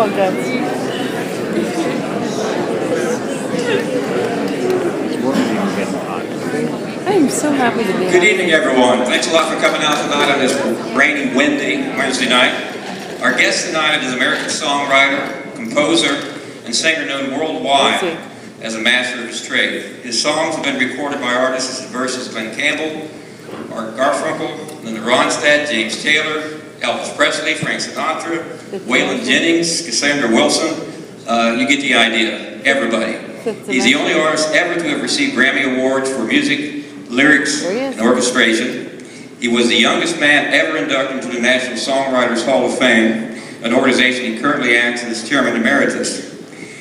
I'm so happy to be here. Good evening, everyone. Thanks a lot for coming out tonight on this rainy, windy Wednesday night. Our guest tonight is an American songwriter, composer, and singer known worldwide as a master of his trade. His songs have been recorded by artists such as Glen Campbell, Art Garfunkel, Linda Ronstadt, James Taylor, Elvis Presley, Frank Sinatra, Waylon Jennings, Cassandra Wilson. Uh, you get the idea. Everybody. He's the only artist ever to have received Grammy Awards for music, lyrics, There he is. and orchestration. He was the youngest man ever inducted into the National Songwriters Hall of Fame, an organization he currently acts as chairman emeritus.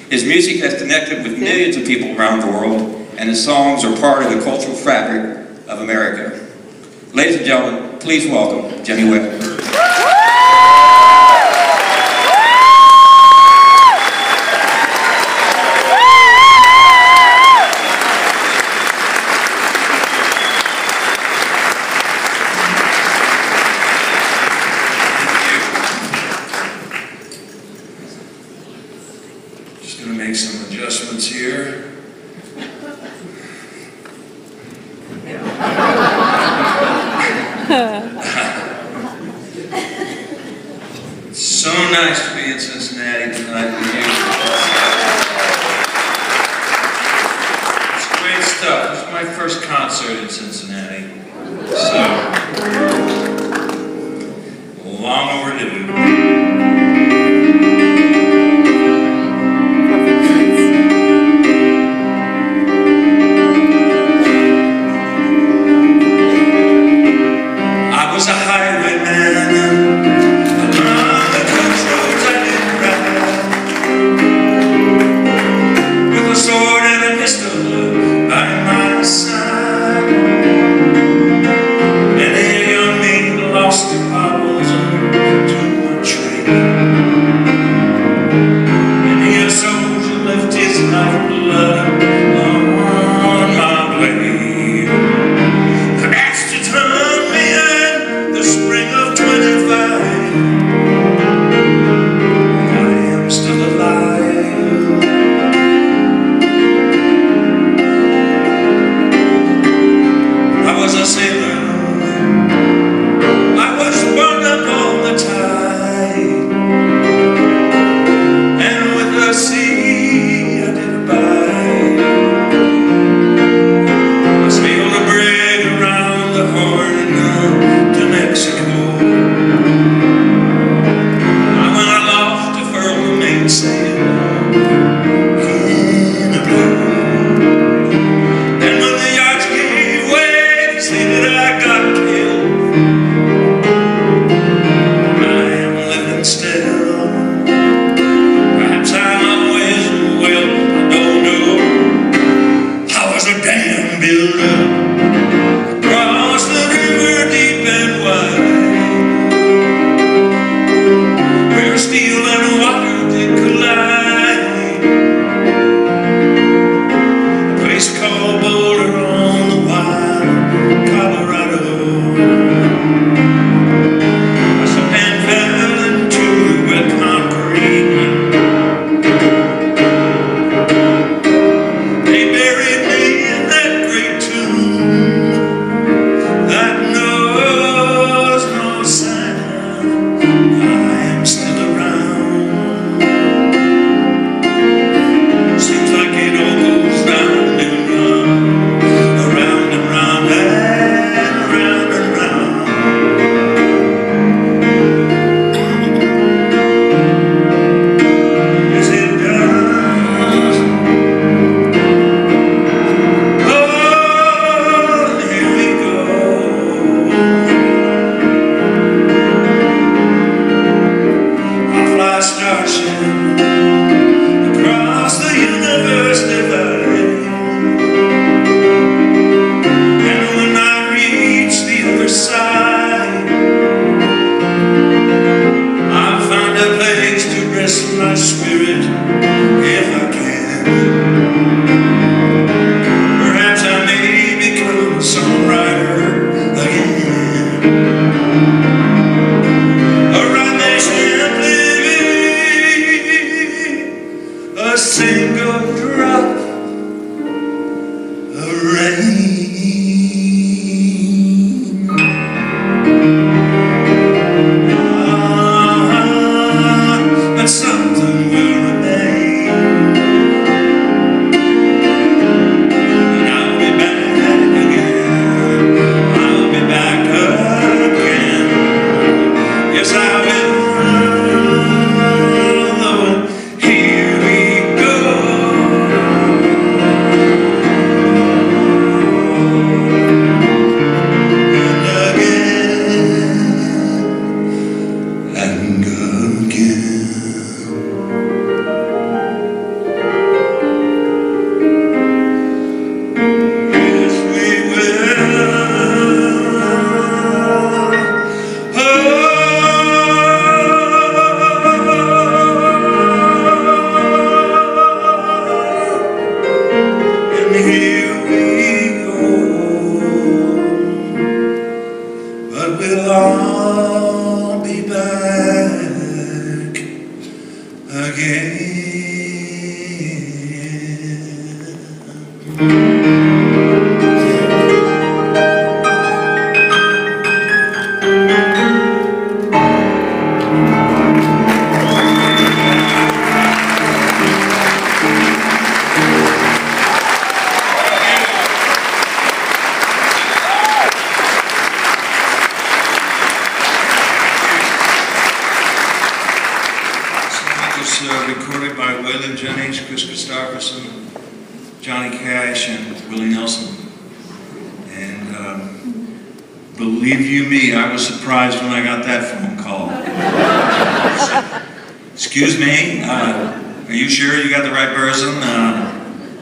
His music has connected with millions of people around the world, and his songs are part of the cultural fabric of America. Ladies and gentlemen, please welcome Jimmy Webb.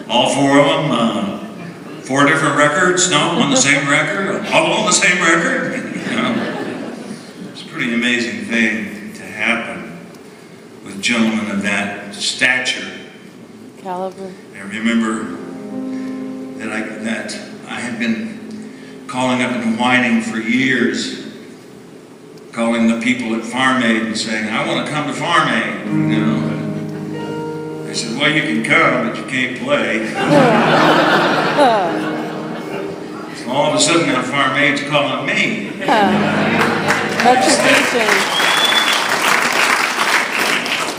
All four of them? Uh, four different records? No, on the same record? All on the same record? You know, it's a pretty amazing thing to happen with gentlemen of that stature. Caliber. I remember that I, that I had been calling up and whining for years, calling the people at Farm Aid and saying, I want to come to Farm Aid, you know. I said, well, you can come, but you can't play. So all of a sudden now Farm Aid's calling me. Retribution.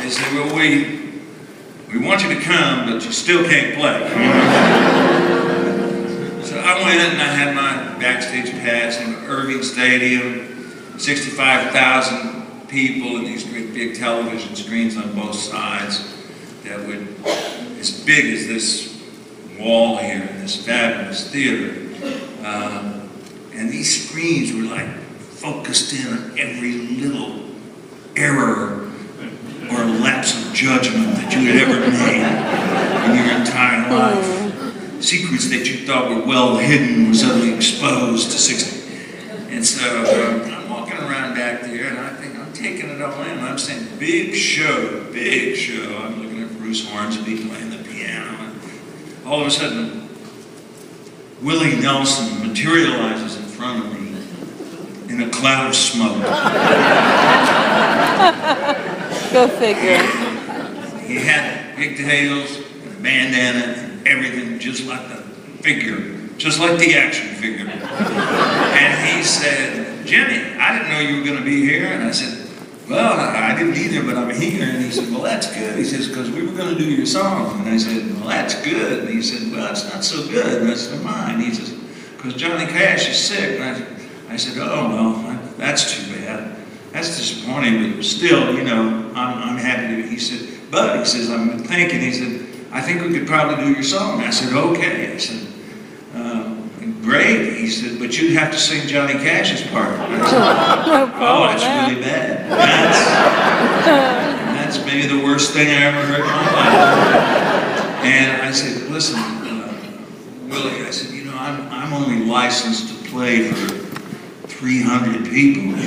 They said, well, we, we want you to come, but you still can't play. so I went and I had my backstage pass in Irving Stadium, 65,000 people and these great big television screens on both sides that would, as big as this wall here in this fabulous theater. Um, and these screens were like focused in on every little error or lapse of judgment that you had ever made in your entire life. Secrets that you thought were well hidden were suddenly exposed to 60. And so um, I'm walking around back there and I think I'm taking it all in. I'm saying, big show, big show. I'm Bruce Hornsby playing the piano. And all of a sudden, Willie Nelson materializes in front of me in a cloud of smoke. Go figure. He had pigtails and a bandana and everything just like the figure, just like the action figure. And he said, Jimmy, I didn't know you were going to be here. And I said, well, I I didn't either, but I'm here. And he said, well, that's good. He says, because we were going to do your song. And I said, well, that's good. And he said, well, it's not so good. And I said, mine. He says, because Johnny Cash is sick. And I, I said, oh, well, that's too bad. That's disappointing, but still, you know, I'm, I'm happy to. He said, but he says, I'm thinking. He said, I think we could probably do your song. I said, okay. I said, great. He said, but you'd have to sing Johnny Cash's part. I said, oh, that's really bad. That's, that's maybe the worst thing I ever heard in my life. And I said, listen, uh, Willie, I said, you know, I'm, I'm only licensed to play for 300 people. you know.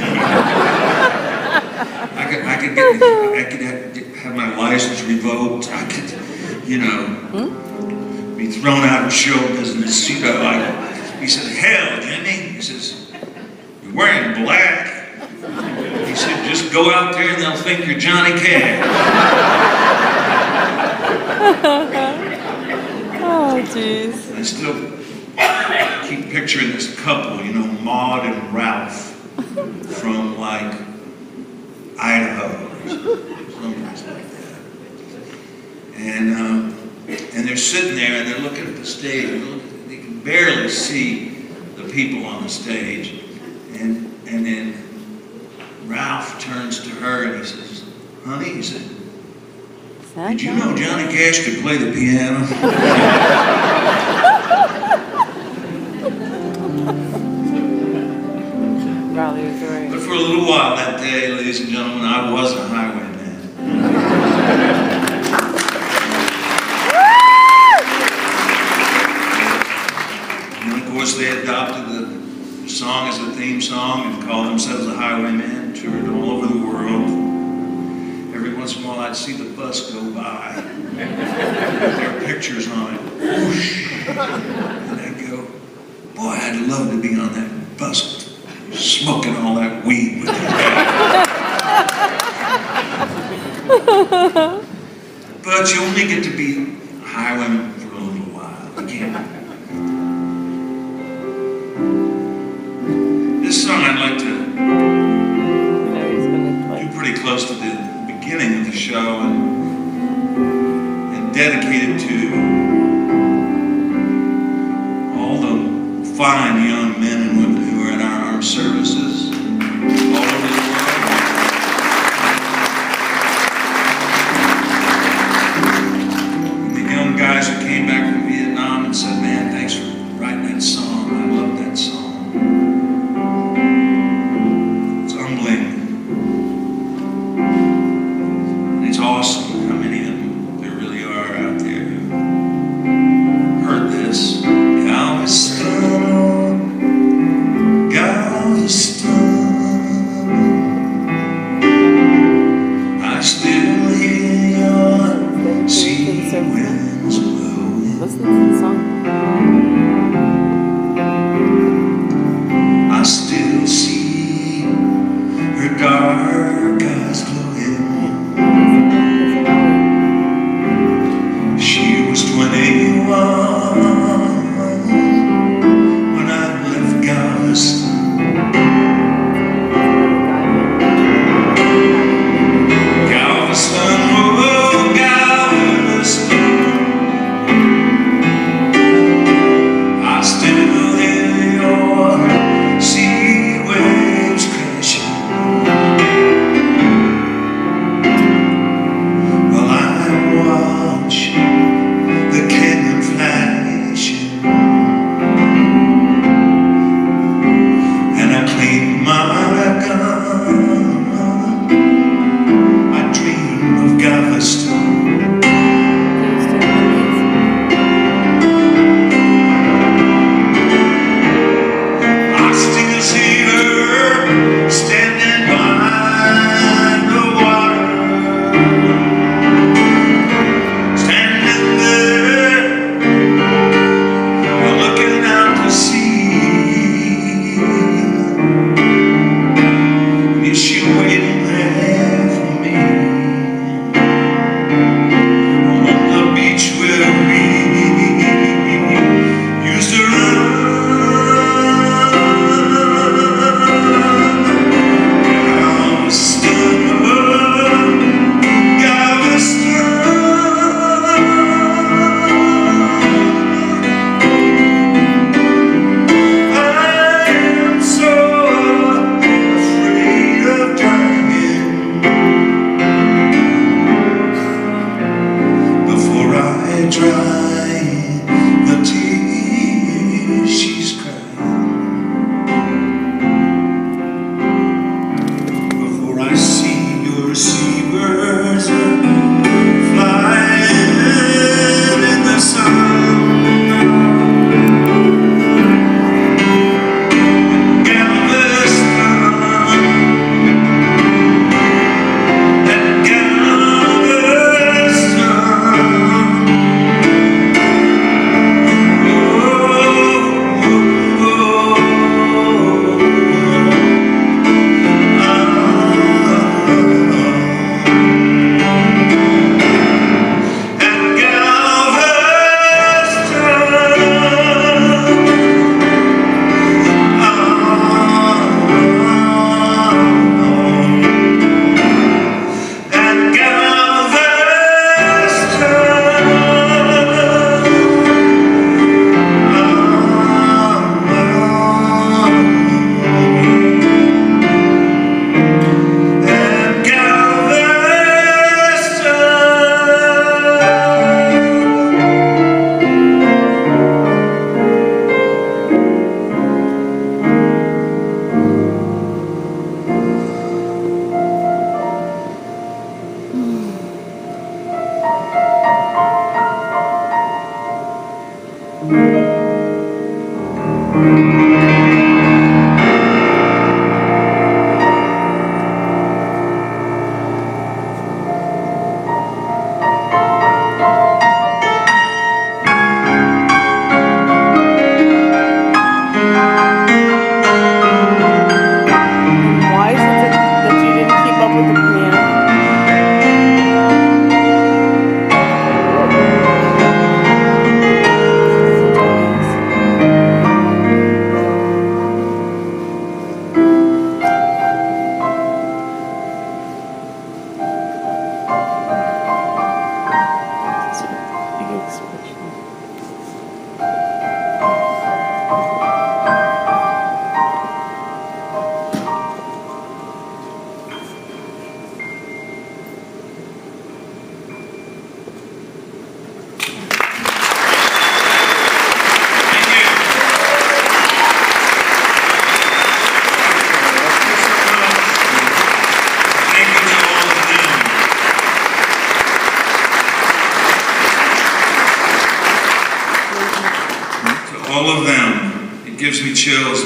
I could, I could get, I could have, have my license revoked. I could, you know, be thrown out of show business. You know, I, he said, hell, Jimmy. He says, you're wearing black. He said, just go out there and they'll think you're Johnny Cash. Oh, jeez. I still keep picturing this couple, you know, Maud and Ralph from like Idaho someplace like that. And, um, and they're sitting there and they're looking at the stage. And look- they can barely see the people on the stage. And, and then Ralph turns to her and he says, honey, he said, did you know Johnny Cash could play the piano? Probably was right. But for a little while that day, ladies and gentlemen, I was a highwayman. They adopted the song as a theme song and called themselves the Highwaymen, toured all over the world. Every once in a while, I'd see the bus go by. There are pictures on it. Whoosh. And I'd go, boy, I'd love to be on that bus smoking all that weed with you. but you only get to be a highwayman for a little while. You can't. I'd like to No, he's gonna play. do pretty close to the beginning of the show and, and dedicate it to all the fine young men chills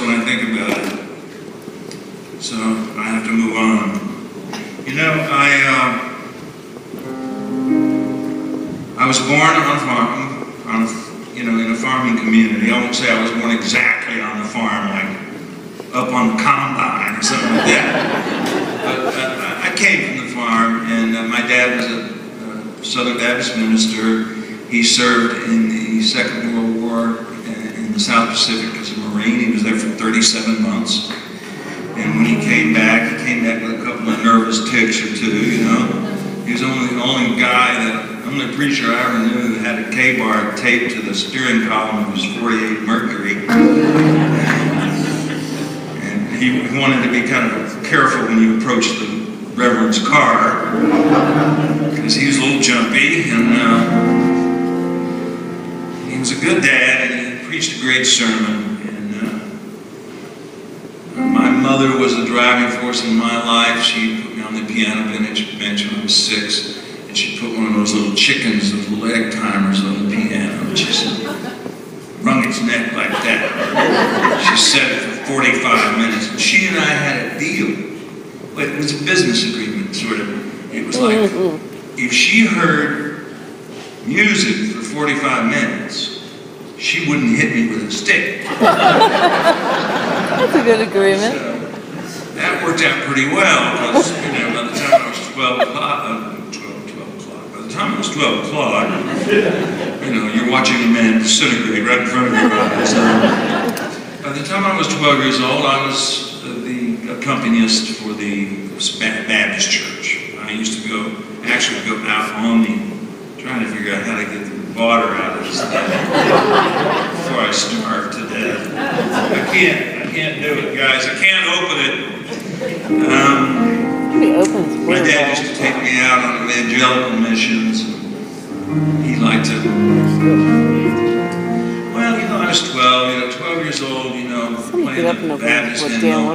actually go out on the, trying to figure out how to get the water out of this thing before I starve to death. I can't, I can't do it, guys. I can't open it. Um, my dad used to take me out on evangelical missions. He liked to, well, you know, I was 12, you know, 12 years old, you know, playing the Baptist hymnal.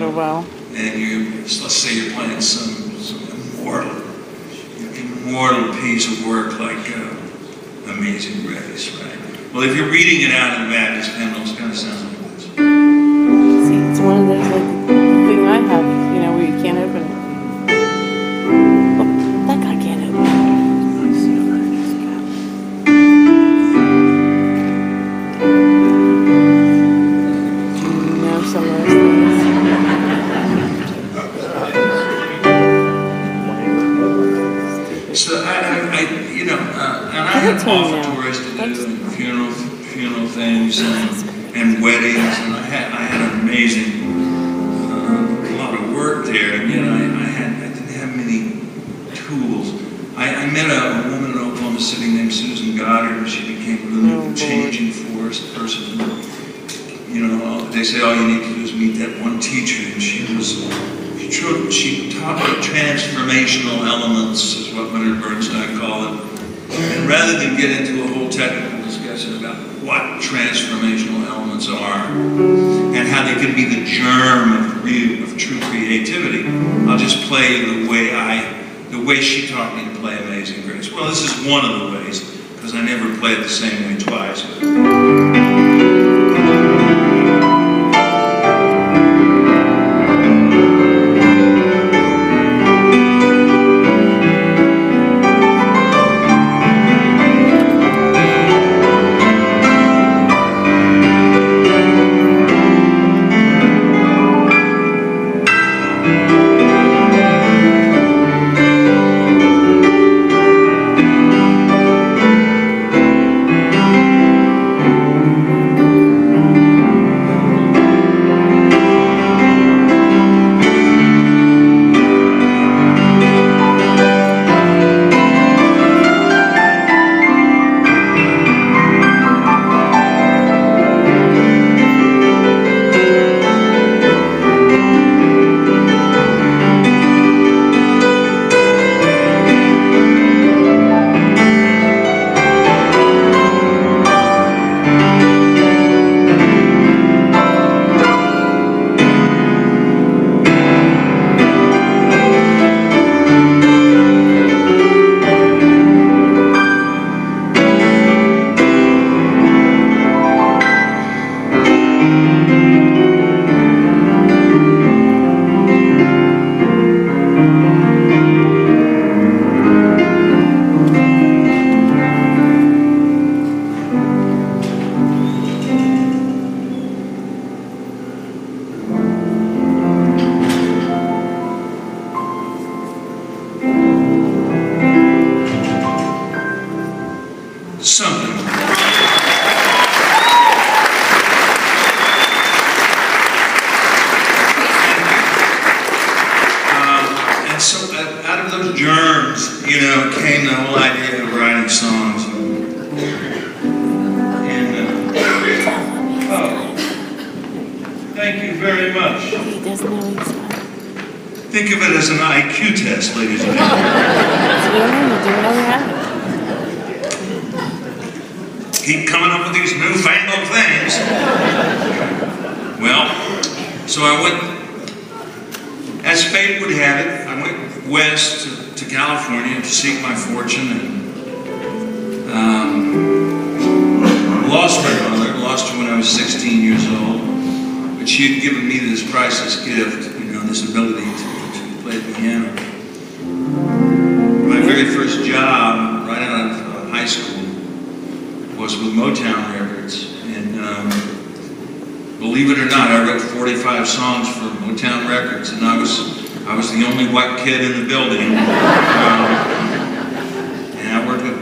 And you, let's say you're playing some, some immortal mortal piece of work like uh, Amazing Grace, right? Well, if you're reading it out of the Baptist hymnal, it's going to sound like this. See, it's one of those like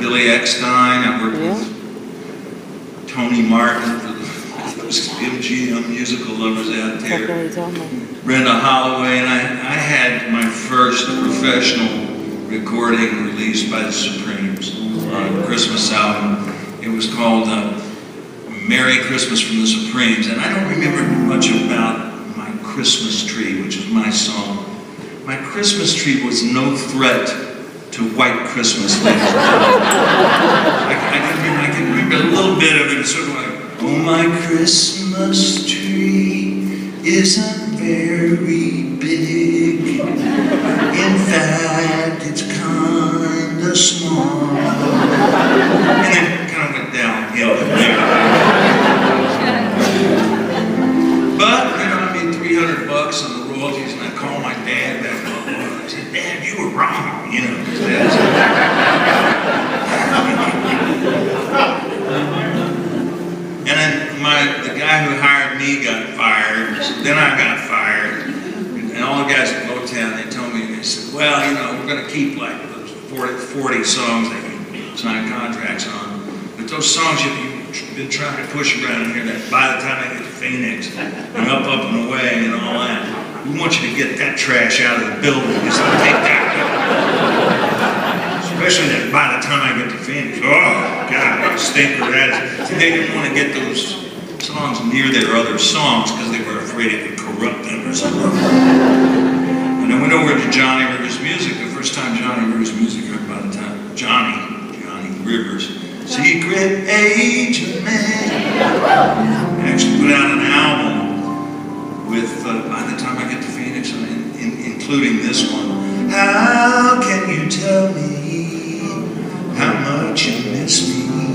Billy Eckstine. I worked with Tony Martin for the, those MGM musical lovers out there. what he told me. Brenda Holloway, and I, I had my first professional recording released by the Supremes on a Christmas album. It was called uh, Merry Christmas from the Supremes, and I don't remember much about my Christmas tree, which is my song. My Christmas tree was no threat to white Christmas. I, I, can, I can remember a little bit of it, it's sort of like, oh, my Christmas tree isn't very big. In fact, it's kinda small. And then kind of went downhill. But, you know, I made 300 bucks on the royalties, and I called my dad back up. I said, Dad, you were wrong, you know. 'cause Dad's- And then my, the guy who hired me got fired. Then I got fired. And all the guys at Motown, they told me, they said, well, you know, we're going to keep like those 40, 40 songs that you signed contracts on. But those songs you've been trying to push around here, that by the time I get to Phoenix, and up, up and away and all that, we want you to get that trash out of the building. Just take that. Especially that by the time I get to Phoenix, oh God, what a stinker that is. See, they didn't want to get those songs near their other songs because they corrupt them or something. And I went over to Johnny Rivers Music. The first time Johnny Rivers Music heard by the time Johnny, Johnny Rivers, Secret Agent Man, actually put out an album with, uh, by the time I get to Phoenix, in, in, including this one. How can you tell me how much you miss me?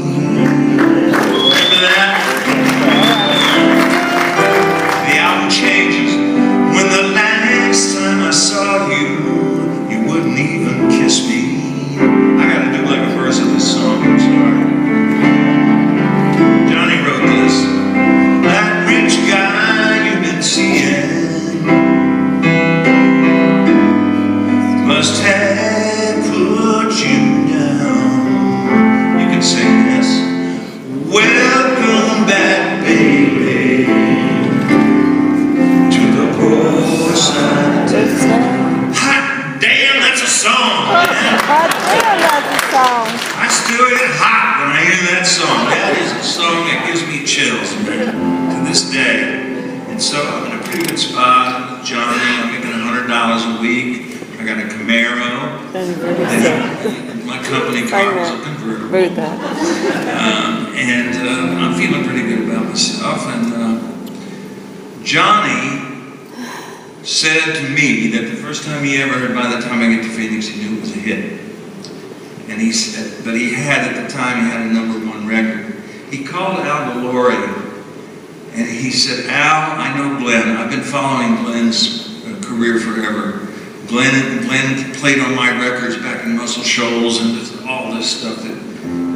Said, Al, I know Glen. I've been following Glen's uh, career forever. Glen, Glen played on my records back in Muscle Shoals and all this stuff that,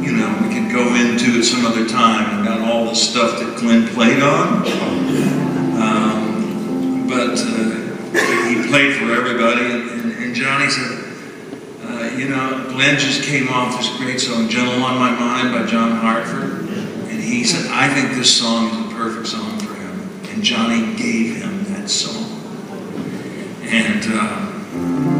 you know, we could go into at some other time about all the stuff that Glen played on. Um, but uh, he played for everybody. And, and, and Johnny said, uh, you know, Glen just came off this great song, Gentle on My Mind by John Hartford. And he said, I think this song is a perfect song. And Johnny gave him that song. And uh,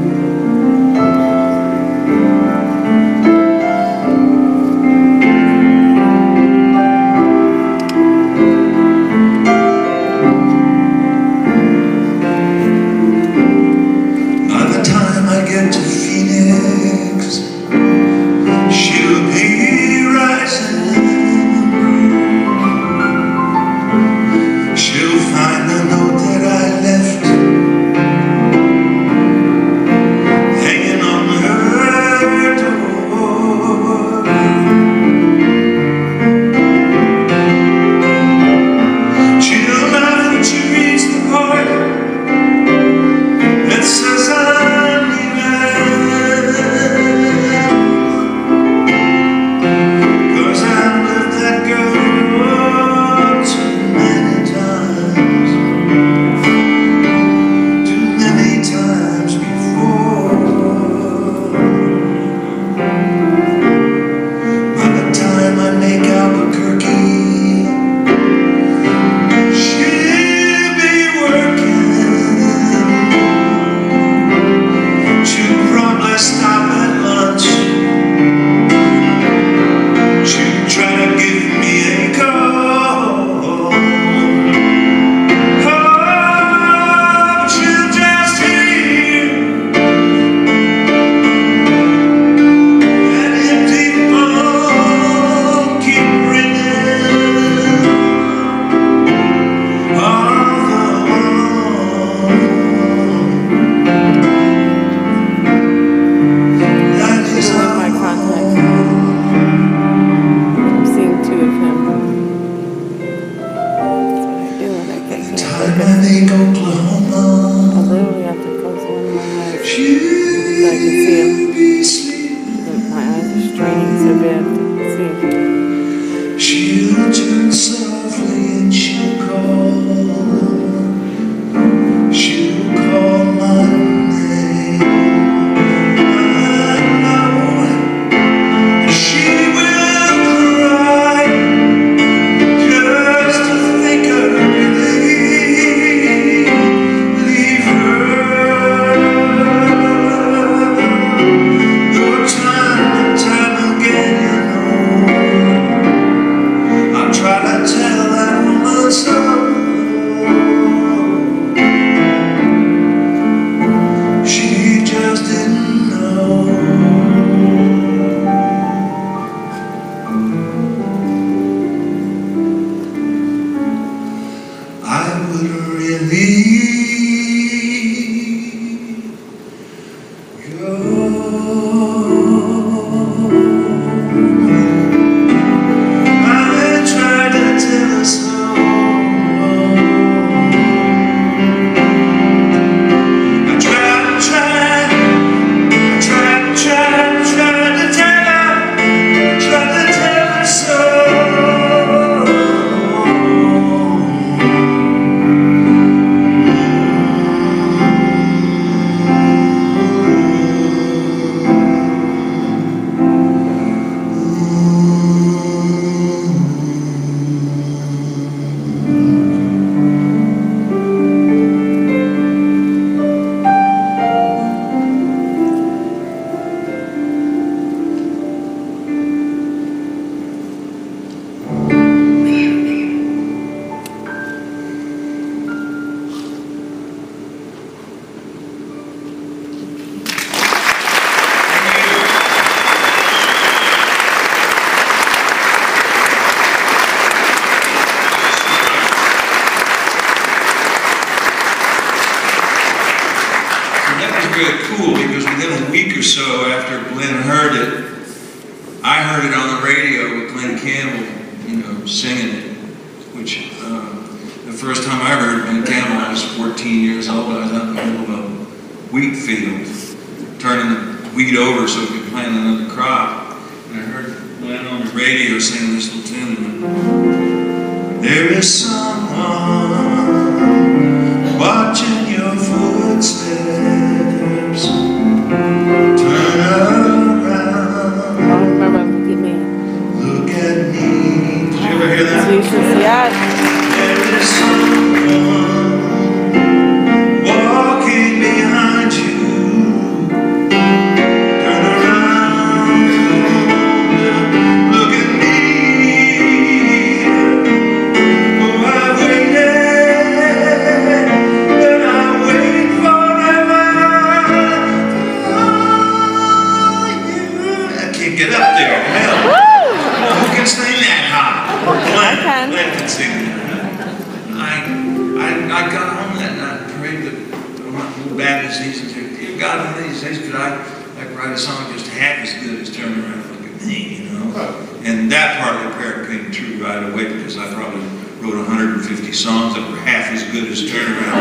because I probably wrote 150 songs that were half as good as Turnaround.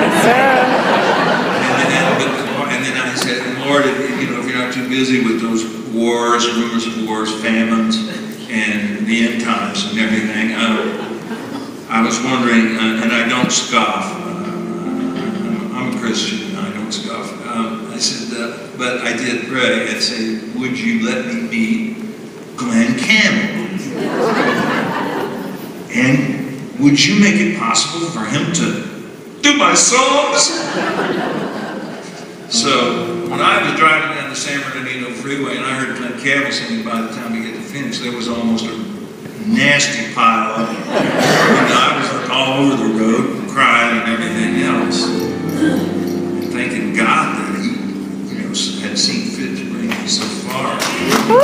And then, but, and then I said, Lord, if, you know, if you're not too busy with those wars, rumors of wars, famines, and the end times and everything, uh, I was wondering, uh, and I don't scoff. Uh, I'm, a Christian. I don't scoff. Um, I said, uh, but I did pray and say, would you let me meet Glen Campbell? And would you make it possible for him to do my songs? So when I was driving down the San Bernardino freeway and I heard Glen Campbell singing by the time we get to Phoenix, there was almost a nasty pile of them. And I was all over the road crying and everything else. And thanking God that he, you know, had seen fit to bring me so far. Woo!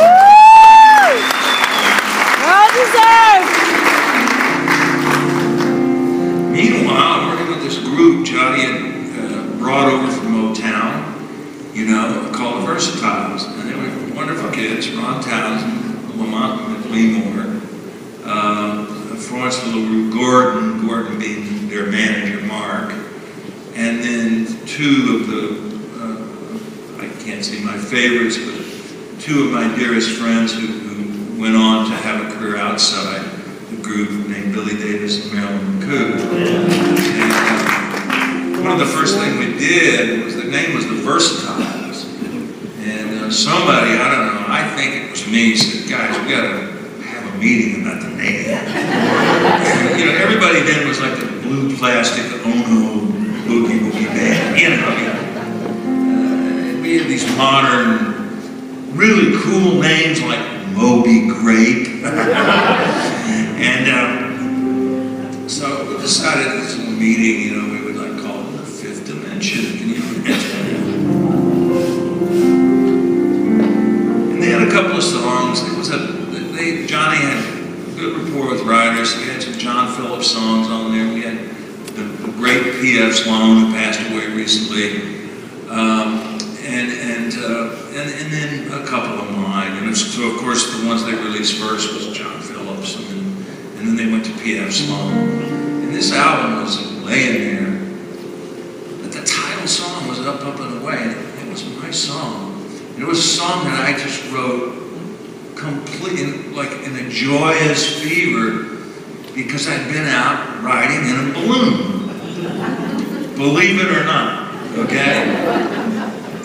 Well deserved. Group had uh, brought over from Motown, you know, called the Versatiles. And they were wonderful kids, Ron Townsend, Lamont McLemore, uh, Florence LaRue Gordon, Gordon being their manager, Marc, and then two of the, uh, I can't say my favorites, but two of my dearest friends who, who went on to have a career outside the group named Billy Davis and Marilyn McCoo. Uh, one of the first things we did was the name was the Versatiles. And uh, somebody, I don't know, I think it was me, said, guys, we gotta have a meeting about the name. And, you know, everybody then was like the blue plastic, the Ono Boogie Woogie Band, you know. Uh, we had these modern, really cool names like Moby Grape. and um, so we decided this meeting, you know, Can you? And they had a couple of songs. It was a they Johnny had a good rapport with writers. We had some John Phillips songs on there. We had the, the great P.F. Sloan who passed away recently. Um, and and, uh, and and then a couple of mine. And so of course the ones they released first was John Phillips, and then and then they went to P.F. Sloan. And this album was laying there, but the title song was up, up and away. And it was my song. And it was a song that I just wrote complete, like in a joyous fever, because I'd been out riding in a balloon. Believe it or not, okay?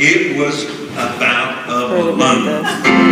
It was about a balloon.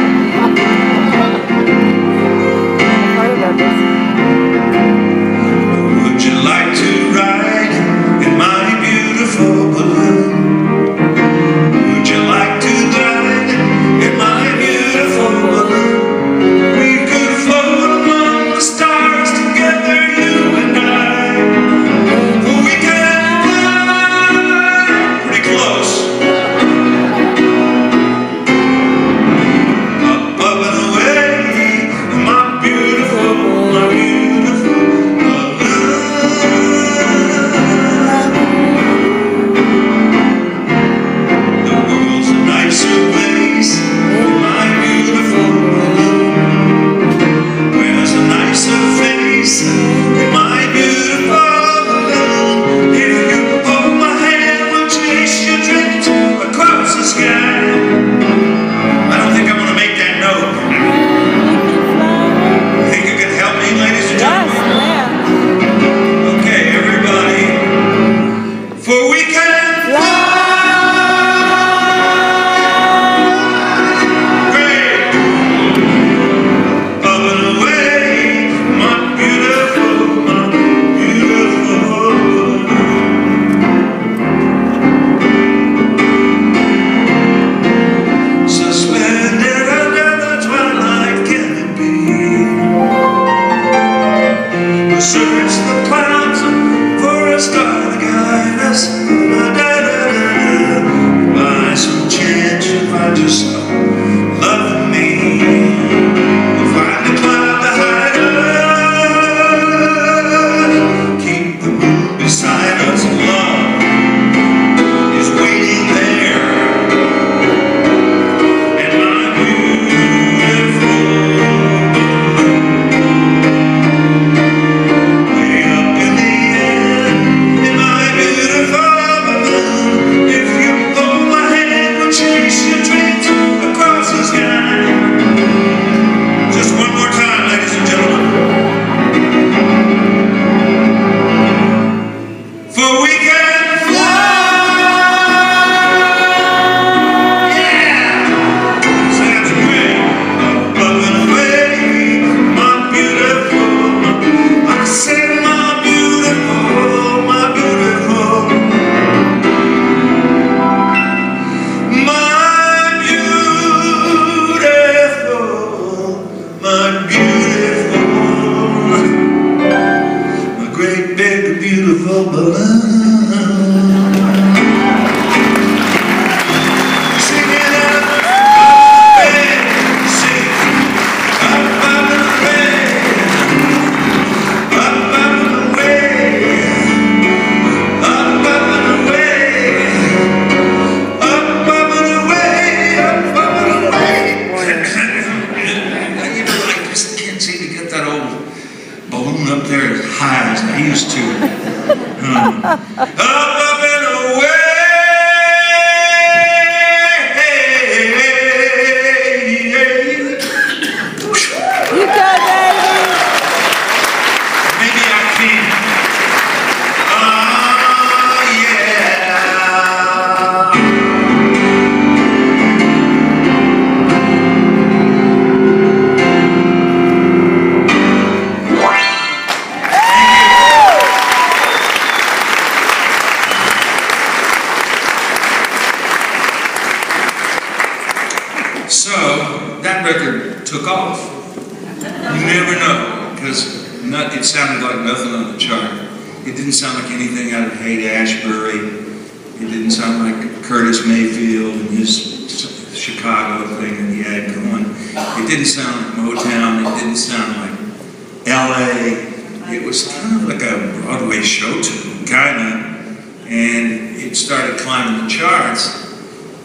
Chicago thing that he had going. It didn't sound like Motown. It didn't sound like L.A. It was kind of like a Broadway show tune, kind of. And it started climbing the charts.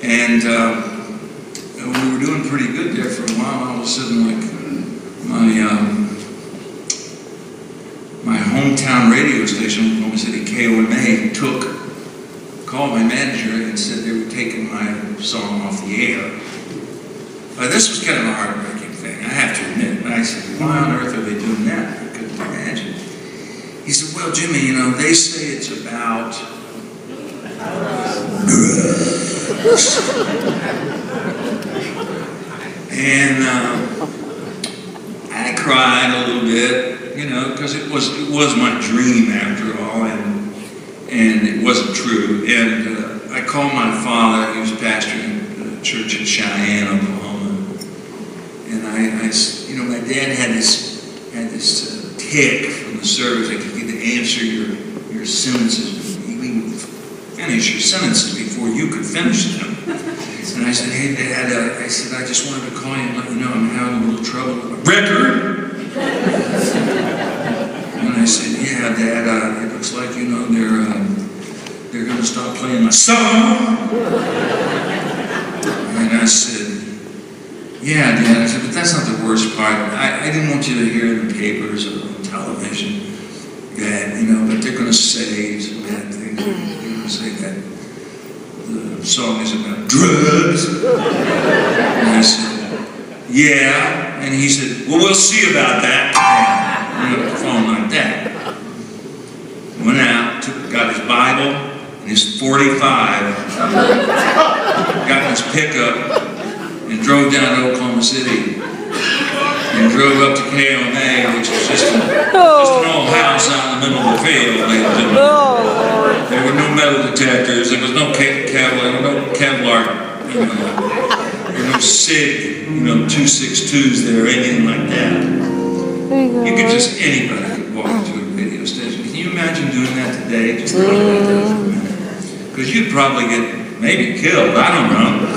And um, we were doing pretty good there for a while. All of a sudden, like my um, my hometown radio station, Oklahoma City KOMA, took called my manager and said they were taking my song off the air. Uh, this was kind of a heartbreaking thing, I have to admit. And I said, why on earth are they doing that? I couldn't imagine. He said, well, Jimmy, you know, they say it's about And um, I cried a little bit, you know, because it was it was my dream after all, and and it wasn't true. And uh, I called my father, he was pastoring a church in Cheyenne, Oklahoma, and I, I you know, my dad had this had this uh, tick from the service. I could get to answer your your sentences. Would finish your sentences before you could finish them. And I said, hey, Dad, uh, I said, I just wanted to call you and let you know I'm having a little trouble with my record. and I said, yeah, Dad, uh, looks like, you know, they're, uh, they're going to stop playing my song. and I said, yeah, Dad. I said, but that's not the worst part. I, I didn't want you to hear in the papers or on television that, you know, but they're going to say some bad things. They're going to say that the song is about drugs. And I said, yeah. And he said, well, we'll see about that. And up the phone like that. Went out, took, got his Bible and his 45, got in his pickup, and drove down to Oklahoma City. And drove up to KOMA, which is just, a, just an old house out in the middle of the field. ladies and gentlemen. Oh, There were no metal detectors. There was no Kevlar, no Kevlar, you know, there were no SIG, you know, 262s there, anything like that. You. You could just, anybody could walk into a radio station. Imagine doing that today? Just about that for a minute. Because you'd probably get maybe killed, I don't know.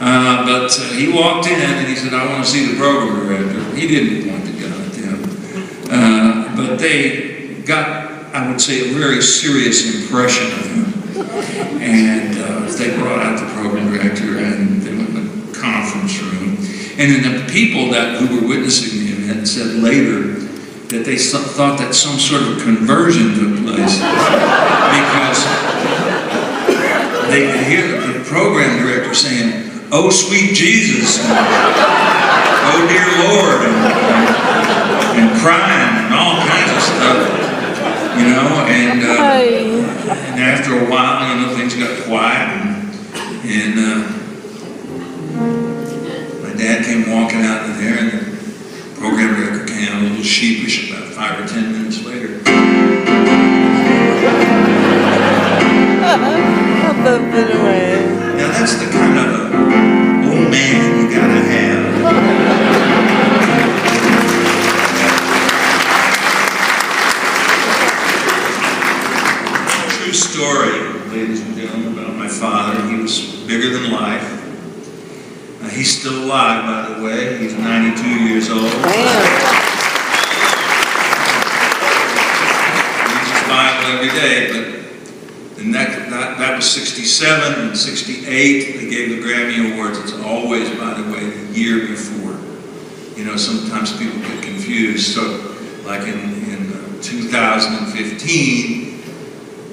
Uh, but uh, he walked in and he said, I want to see the program director. He didn't point the gun at them. Uh, but they got, I would say, a very serious impression of him. And uh, they brought out the program director and they went in the conference room. And then the people that who were witnessing the event said later that they thought that some sort of conversion took place because they could hear the program director saying, "Oh sweet Jesus," and, "Oh dear Lord," and, and crying and all kinds of stuff, you know. And uh, and after a while, you know, things got quiet, and, and uh, my dad came walking out of there, and program director came a little sheepish about five or ten minutes later. I'll it away. Now that's the kind of a old man you gotta have. True story, ladies and gentlemen, about my father. He was bigger than life. He's still alive, by the way. He's 92 years old. Damn. reads his Bible every day, but the next, that, that was 67 and 68. They gave the Grammy Awards. It's always, by the way, the year before. You know, sometimes people get confused. So, like in, in uh, 2015,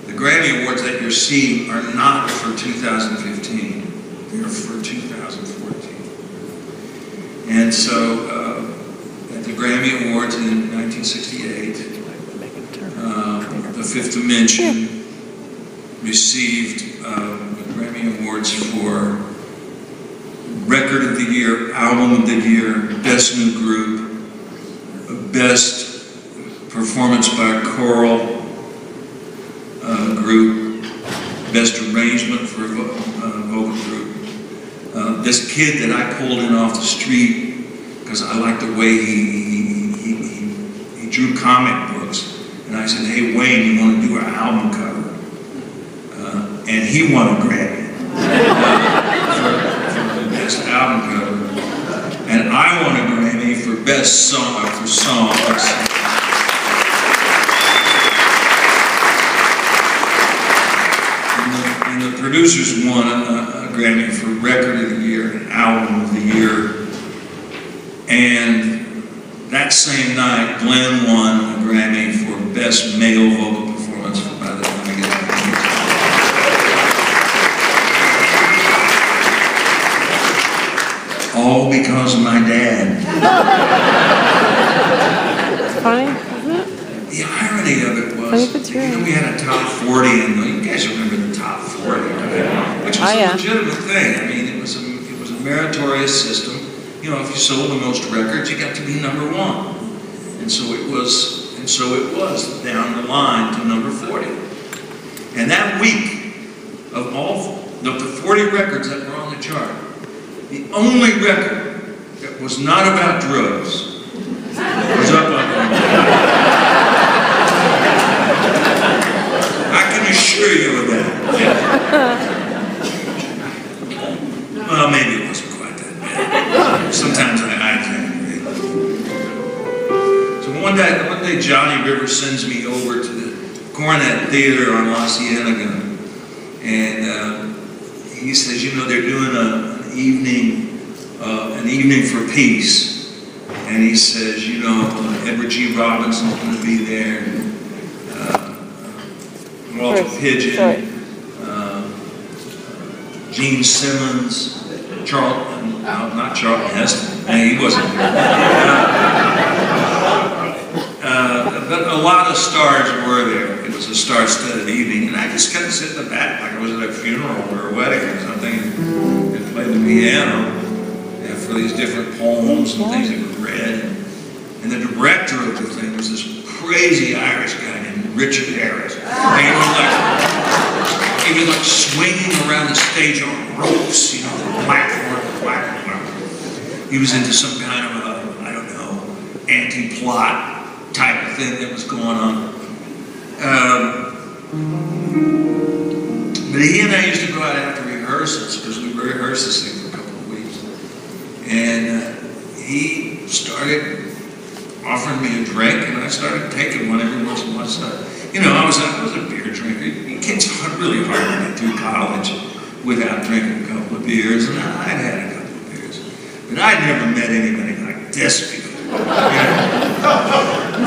the Grammy Awards that you're seeing are not for 2015. They're for 2014. And so, uh, at the Grammy Awards in 1968, uh, the Fifth Dimension received uh, the Grammy Awards for Record of the Year, Album of the Year, Best New Group, Best Performance by a Choral uh, Group, Best Arrangement for a vo- uh, vocal group. Uh, This kid that I pulled in off the street, because I liked the way he, he, he, he, drew comic books, and I said, hey, Wayne, you want to do an album cover? Uh, and he won a Grammy for, best album cover. And I won a Grammy for best song, for songs. Producers won a, a Grammy for Record of the Year and Album of the Year. And that same night, Glen won a Grammy for Best Male Vocal Performance for By the Time I Get Out of Here. All because of my dad. It's funny, isn't it? The irony of it was, you know, we had a top 40, and you guys remember the top 40, right? Which was Oh, a yeah. legitimate thing. I mean, it was a, it was a meritorious system. You know, if you sold the most records, you got to be number one. And so it was, and so it was down the line to number 40. And that week, of all of the 40 records that were on the chart, the only record that was not about drugs was up on one day, one day Johnny Rivers sends me over to the Coronet Theater on La Cienega, and uh, he says, you know, they're doing a, an evening, uh, an evening for peace. And he says, you know, uh, Edward G. Robinson's going to be there. and, uh, Walter First, Pidgeon, sorry. uh, Jean Simmons, Charlton, no, not Charlton Heston, he wasn't. Uh, but a lot of stars were there. It was a star-studded evening, and I just kind of sit in the back like I was at a funeral or a wedding or something, and played the piano for these different poems and things that were read. And the director of the thing was this crazy Irish guy named Richard Harris. And he was like, he was like swinging around the stage on ropes, you know, the platform, the platform. He was into some kind of a, I don't know, anti-plot type of thing that was going on. Um, but he and I used to go out after rehearsals because we rehearsed this thing for a couple of weeks. And uh, he started offering me a drink, and I started taking one every once in a while. You know, I was, I was a beer drinker. It gets really hard to get through college without drinking a couple of beers, and I'd had a couple of beers. But I'd never met anybody like this before. You know?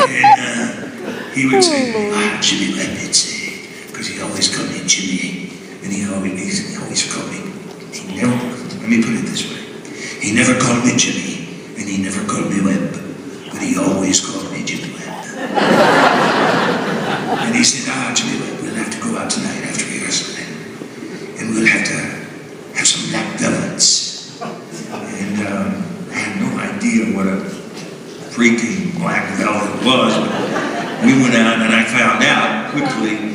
And uh, he would say, ah, Jimmy Rabbit, because he always called me Jimmy, and he always, he always called me, he never, let me put it this way, he never called me Jimmy, and he never called me Webb, but he always called me Jimmy Webb. and he said, ah, Jimmy Webb, we'll have to go out tonight after rehearsal, and, and we'll have to have some black velvets. And um, I had no idea what a freaking black velvet was. But we went out and I found out quickly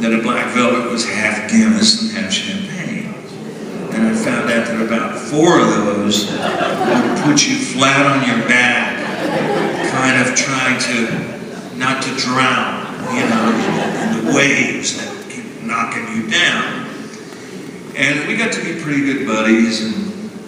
that a black velvet was half Guinness and half champagne. And I found out that about four of those would put you flat on your back, kind of trying to not to drown, you know, in the waves that keep knocking you down. And we got to be pretty good buddies, and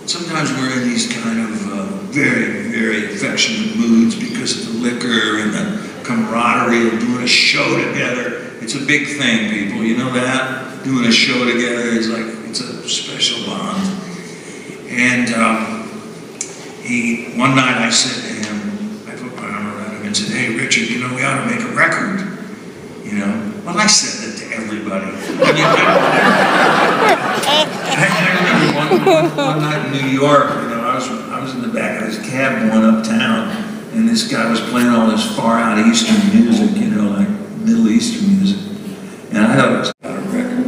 sometimes we're in these kind of uh, very, very affectionate moods because of the liquor and the camaraderie of doing a show together. It's a big thing, people. You know that? Doing a show together is like, it's a special bond. And um, he, one night I said to him, I put my arm around him and said, hey, Richard, you know, we ought to make a record. You know? Well, I said that to everybody. And you know, I, I remember one, one night in New York, you know, I was, I was in the back of this cab going uptown, and this guy was playing all this far out Eastern music, you know, like Middle Eastern music. And I thought it was about a record.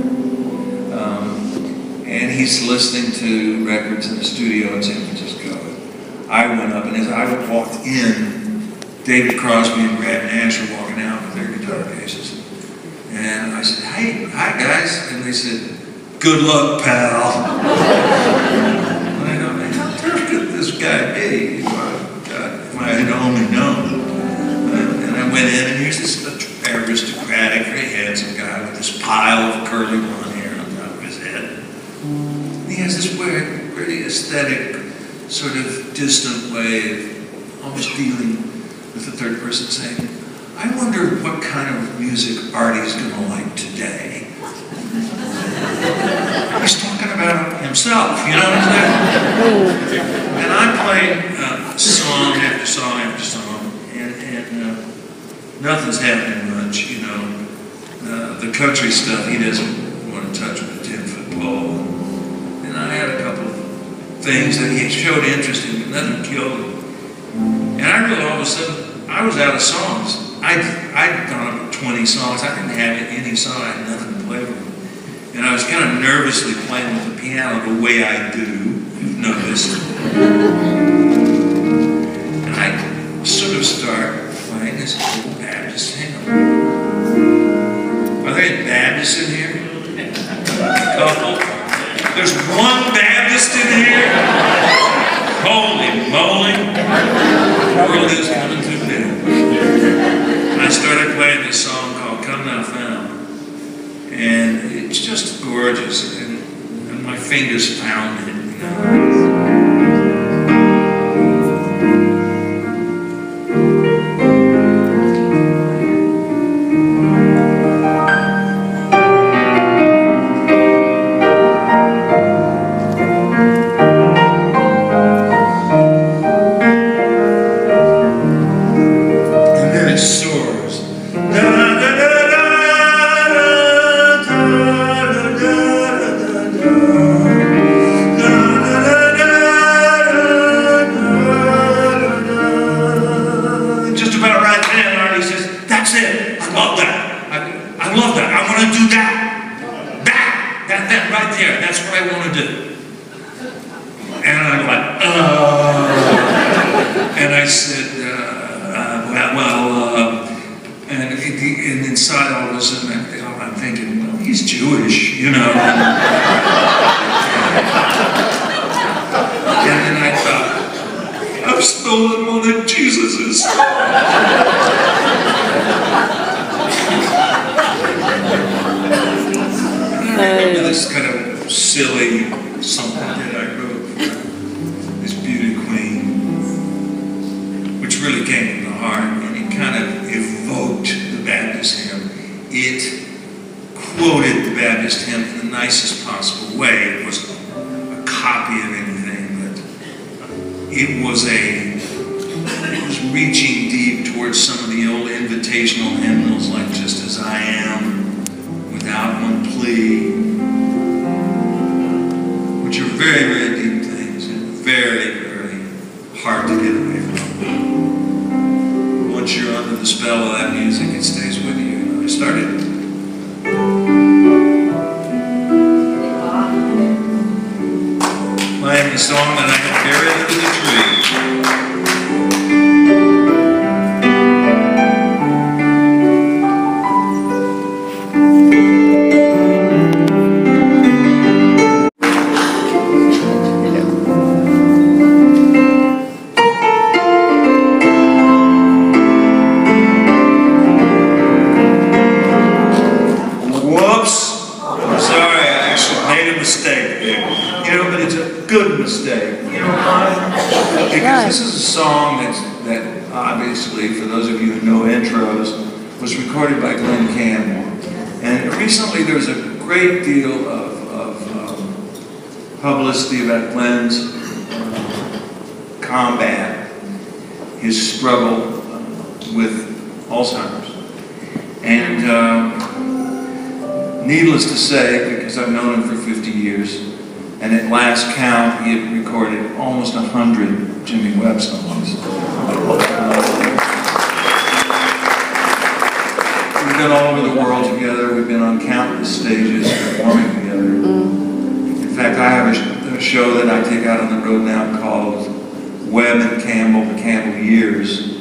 Um, and he's listening to records in the studio in San Francisco. Went up, and as I walked in, David Crosby and Graham Nash were walking out with their guitar cases. And I said, hey, hi guys. And they said, good luck, pal. and I go, man, how tough could this guy be? If I, if I had only known. And I went in, and here's this aristocratic, very handsome guy with this pile of curly blonde hair on top of his head. And he has this weird, pretty aesthetic, sort of distant way of almost dealing with the third person saying, I wonder what kind of music Artie's going to like today. He's talking about himself, you know what I'm saying? And I'm playing uh, song after song after song, and, and uh, nothing's happening much, you know. Uh, the country stuff, he doesn't want to touch with a 10 foot pole. And I had a things that he showed interest in, but nothing killed him. And I really all of a sudden, I was out of songs. I'd, I'd gone up with 20 songs. I didn't have any song. I had nothing to play with. And I was kind of nervously playing with the piano the way I do. You've noticed. And I sort of start playing this old Baptist hymn. Are there any Baptists in here? A couple? There's one Baptist in here? Holy moly. The world is coming to end. I started playing this song called Come Thou Fount. And it's just gorgeous. And, and my fingers found it. You know? That, that right there, that's what I want to do. And I'm like, oh. And I said, uh, uh, well, uh, and, and, inside all this, and I'm thinking, well, he's Jewish, you know. and then I thought, I've stolen one of Jesus's. This kind of silly something that I wrote for this beauty queen, which really came from the heart, and it kind of evoked the Baptist hymn. It quoted the Baptist hymn in the nicest possible way. It was a copy of anything, but it was a it was reaching deep towards some of the old invitational hymnals like Just As I Am, Without One Plea, very, very deep things and very, very hard to get away from. Once you're under the spell of that music, it stays with you. I started over the world together. We've been on countless stages performing together. In fact, I have a, a show that I take out on the road now called Webb and Campbell, the Campbell Years,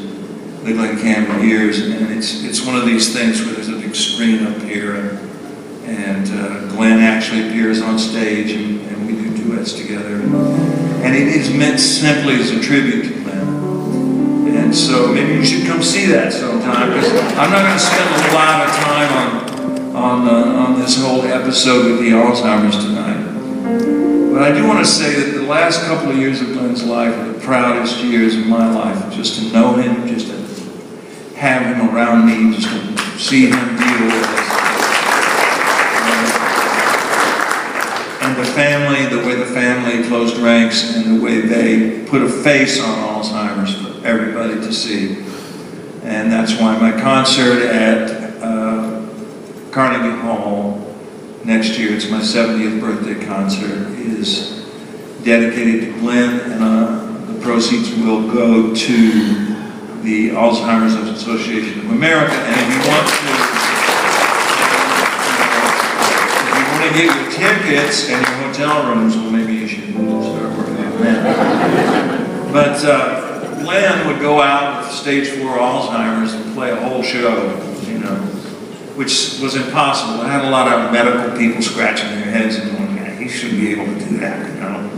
the Glen Campbell Years, and it's it's one of these things where there's a big screen up here and and uh, Glen actually appears on stage, and, and we do duets together. And it is meant simply as a tribute. And so maybe you should come see that sometime, because I'm not going to spend a lot of time on on uh, on this whole episode with the Alzheimer's tonight. But I do want to say that the last couple of years of Glen's life are the proudest years of my life. Just to know him, just to have him around me, just to see him deal with us. and the family, the way the family closed ranks, and the way they put a face on Alzheimer's everybody to see. And that's why my concert at uh, Carnegie Hall next year, it's my 70th birthday concert, is dedicated to Glen, and uh, the proceeds will go to the Alzheimer's Association of America. And if you want to, if you want to get your tickets and your hotel rooms, well, maybe you should start working on that. But uh, Glen would go out with stage four Alzheimer's and play a whole show, you know, which was impossible. I had a lot of medical people scratching their heads and going, he shouldn't be able to do that, you know.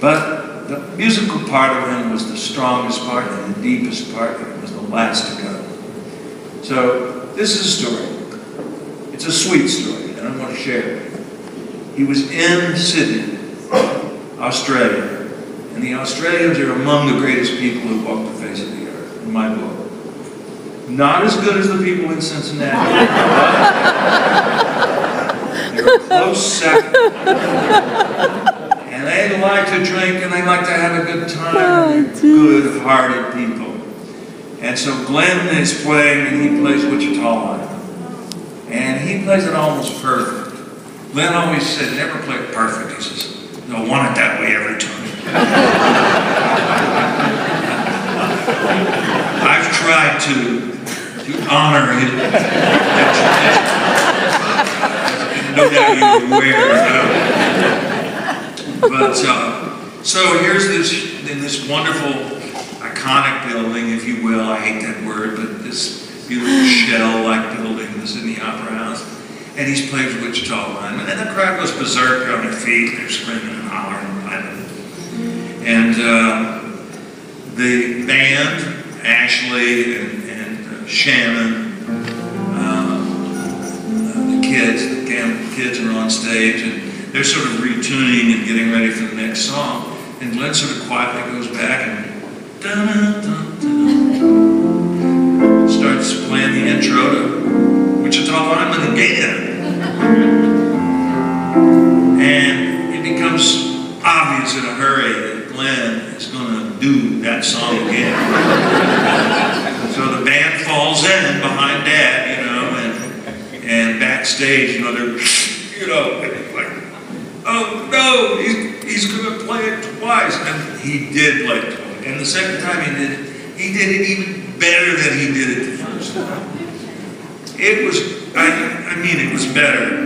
But the musical part of him was the strongest part and the deepest part, it was the last to go. So this is a story. It's a sweet story, and I want to share it. He was in Sydney, Australia, and the Australians are among the greatest people who walk the face of the earth, in my book. Not as good as the people in Cincinnati. but They're a close second. And they like to drink and they like to have a good time. They're good-hearted people. And so Glen is playing and he plays Wichita Line. And he plays it almost perfect. Glen always said, never play it perfect. He says, no, want it that way every time. I've tried to, to honor his, no doubt you're aware. But, uh, so here's this, in this wonderful, iconic building, if you will, I hate that word, but this beautiful shell-like building, that's in the Opera House, and he's playing Wichita Line, and the crowd goes berserk on their feet, they're screaming and hollering and uh, the band, Ashley and, and uh, Shannon, uh, the kids, the kids are on stage and they're sort of retuning and getting ready for the next song. And Glen sort of quietly goes back and dun dun dun starts playing the intro to Wichita Lineman again. And it becomes obvious in a hurry Glen is going to do that song again. so the band falls in behind Dad, you know, and and backstage, you know, they're, you know, like, oh no, he's, he's going to play it twice. And he did twice. And the second time he did it, he did it even better than he did it the first time. It was, I, I mean, it was better.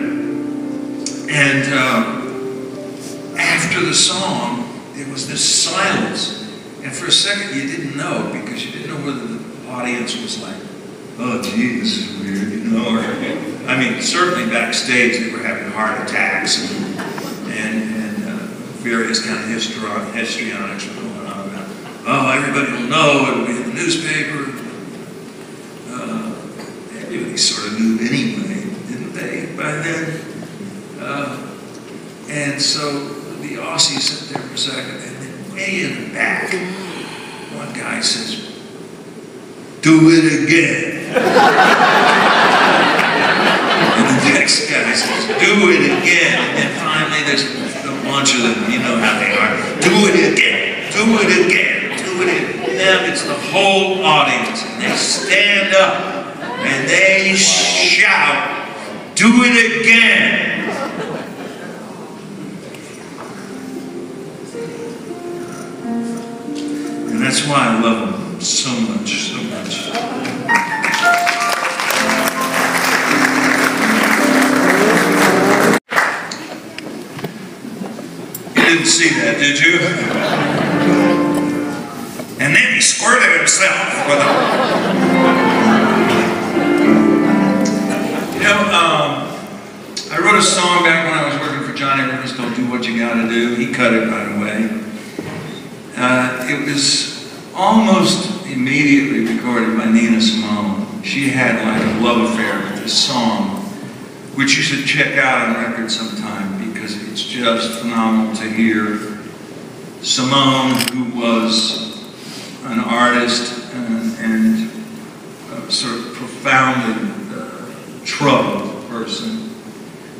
And um, after the song, there was this silence. And for a second, you didn't know because you didn't know whether the audience was like, oh, gee, this is weird, you know, or, I mean, certainly backstage they were having heart attacks and, and, and uh, various kind of histro- histrionics were going on about, oh, everybody will know, it'll be in the newspaper. Uh, everybody sort of knew anyway, didn't they, by then? Uh, and so the Aussie sat there for a second, and then way in the back, one guy says, do it again. and the next guy says, do it again. And then finally there's a bunch of them, you know how they are. Do it again, do it again, do it again. Them, it's the whole audience. And they stand up and they shout, do it again. That's why I love them so much, so much. You didn't see that, did you? And then he squirted himself with a. You know, um, I wrote a song back when I was working for Johnny Rivers called Do What You Gotta Do. He cut it right away. Uh, it was almost immediately recorded by Nina Simone. She had like a love affair with this song, which you should check out on record sometime because it's just phenomenal to hear Simone, who was an artist and, and a sort of profoundly uh, troubled person.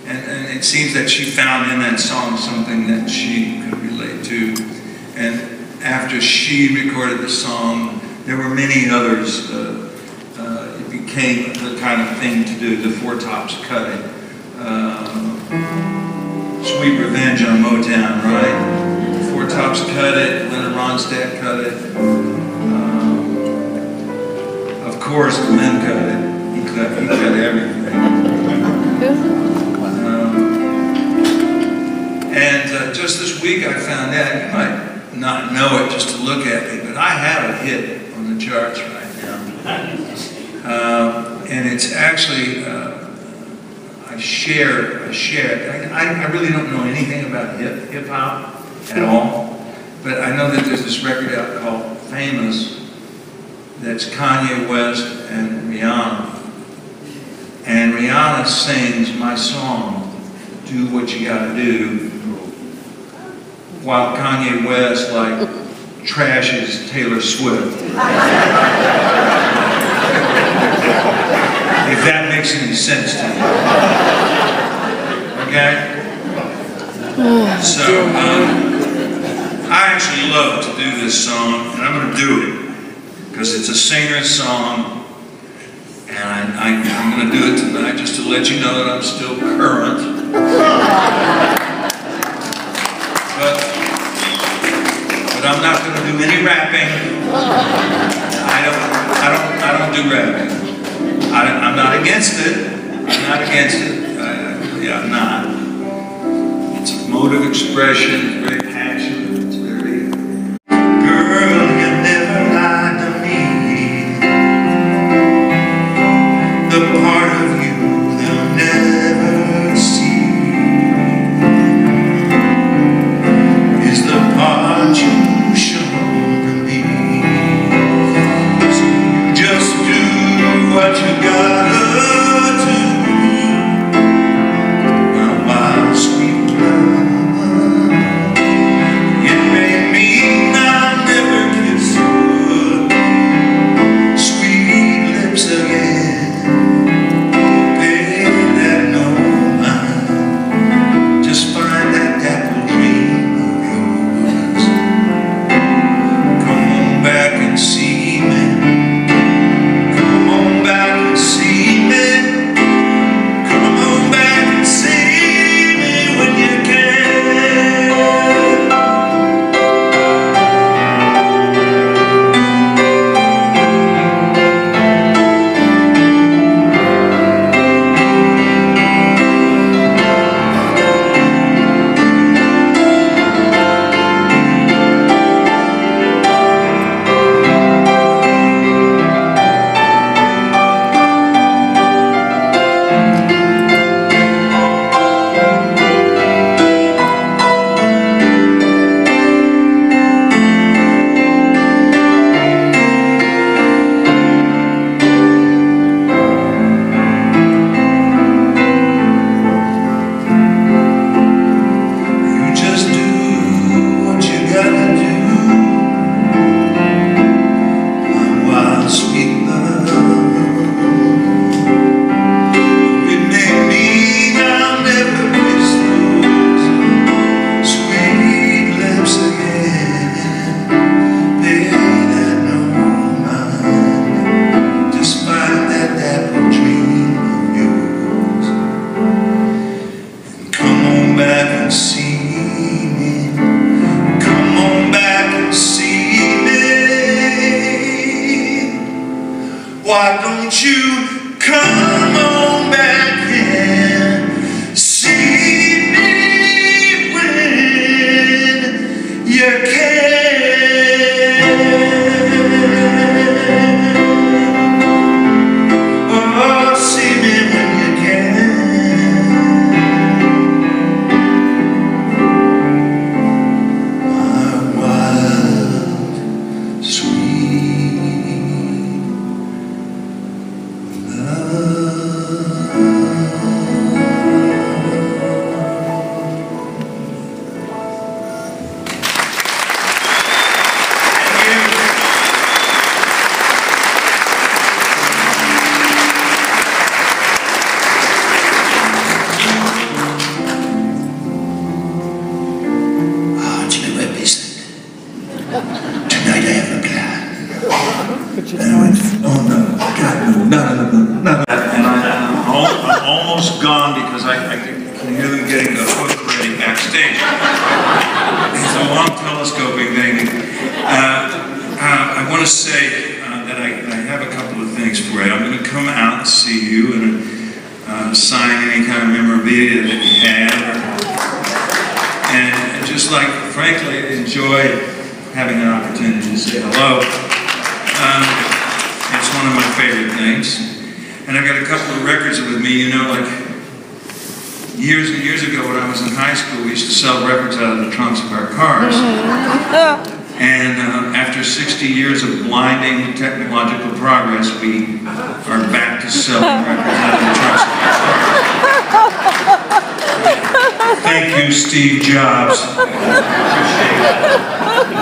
And, and it seems that she found in that song something that she could relate to. And after she recorded the song, there were many others. Uh, uh, it became the kind of thing to do, the Four Tops cut it. Uh, Sweet Revenge on Motown, right? The Four Tops cut it, Linda Ronstadt cut it. Um, of course, Glen cut it. He cut, he cut everything. Um, and uh, just this week I found out, you might not know it just to look at me, but I have a hit on the charts right now. Uh, and it's actually, uh, I share, I share, I, I really don't know anything about hip, hip hop at all, but I know that there's this record out called Famous that's Kanye West and Rihanna. And Rihanna sings my song, Do What You Gotta Do, while Kanye West like trashes Taylor Swift. if that makes any sense to you. Okay? So, um, I actually love to do this song, and I'm going to do it because it's a singer's song, and I, I, I'm going to do it tonight just to let you know that I'm still current. I'm not going to do any rapping. I don't, I don't, I don't do rapping. I, I'm not against it. I'm not against it. I, I really, I'm not. It's a mode of expression.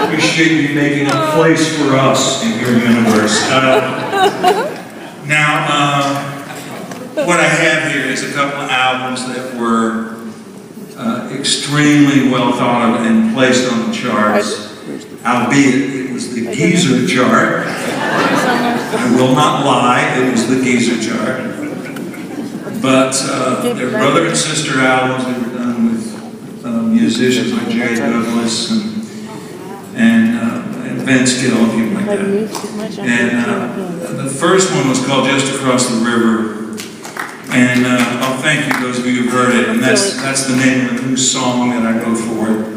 Appreciate you making a place for us in your universe. Uh, now, uh, what I have here is a couple of albums that were uh, extremely well thought of and placed on the charts, albeit it was the Geezer chart. I will not lie, it was the Geezer chart. But uh, they're brother and sister albums, they were done with uh, musicians like Jerry Douglas and, and, uh, Gill and people like that. And uh, the first one was called Just Across the River. And uh, I'll thank you, those of you who've heard it. And that's, that's the name of the new song that I go for.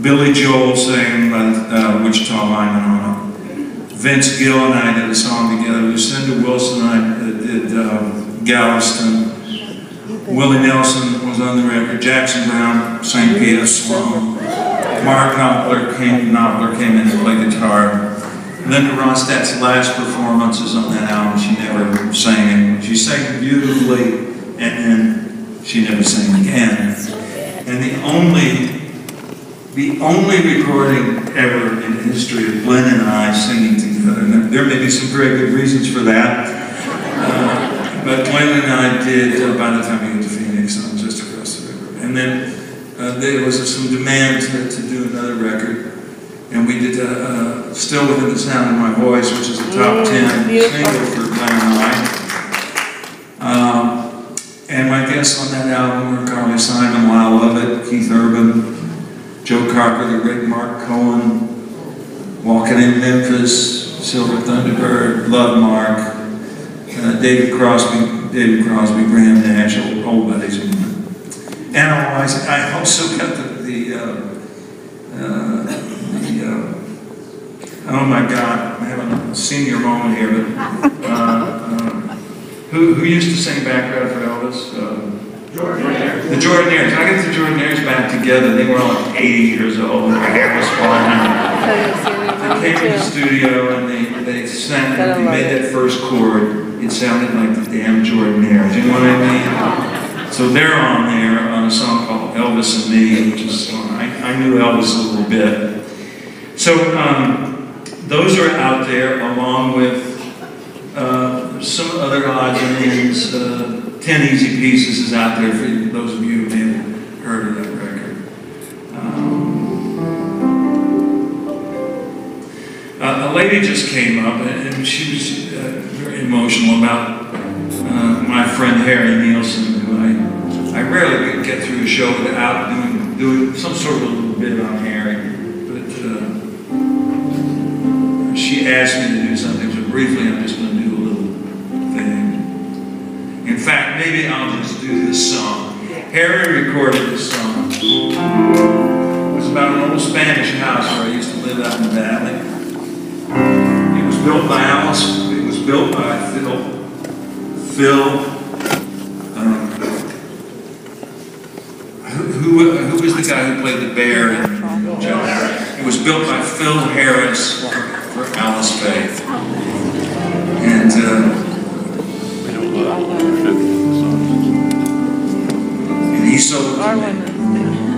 Billy Joel sang by the uh, Wichita Lineman on it. Vince Gill and I did a song together. Lucinda Williams and I uh, did uh, Galveston. Willie Nelson was on the record. Jackson Browne sang P.F. Sloan. Mark Knopfler came, Knopfler came in and played guitar. Linda Ronstadt's last performances on that album. She never sang it. She sang beautifully, and then she never sang again. And the only, the only recording ever in the history of Glen and I singing together, and there may be some very good reasons for that, uh, but Glen and I did, uh, by the time we got to Phoenix, on Just Across the River. And then uh, there was some demand to, to do another record. And we did uh, uh, Still Within the Sound of My Voice, which is a top Mm, 10 beautiful. single for Glen and I. Um, and my guests on that album were Carly Simon, Lyle Lovett, Keith Urban, Joe Cocker, the great Marc Cohn, Walking in Memphis, Silver Thunderbird, Love Marc, uh, David Crosby, David Crosby, Graham Nash, old buddies of mine. And I also got the, the, uh, uh, the, uh, oh my God, I'm having a senior moment here, but, uh, uh, who, who used to sing background for Elvis? Uh, The Jordanaires. I got the Jordanaires back together. They were all like 80 years old. Their hair was flying. They came to the studio and they, they sang, Gotta they made that first chord. It sounded like the damn Jordanaires. You know what I mean? So they're on there on a song called Elvis and Me, which is, I, I knew Elvis a little bit. So um, those are out there along with uh, some other odds and ends. Uh, Ten Easy Pieces is out there for those of you who may have heard of that record. Um, uh, a lady just came up and she was uh, very emotional about uh, my friend Harry Nilsson, I, rarely get through a show without doing, doing some sort of a little bit on Harry. But uh, she asked me to do something, so briefly I'm just going to do a little thing. In fact, maybe I'll just do this song. Harry recorded this song. It was about an old Spanish house where I used to live out in the valley. It was built by Alice, it was built by Phil, Phil, um, who, was the guy who played the bear in? It was built by Phil Harris for Alice Faye. And, uh, and he sold it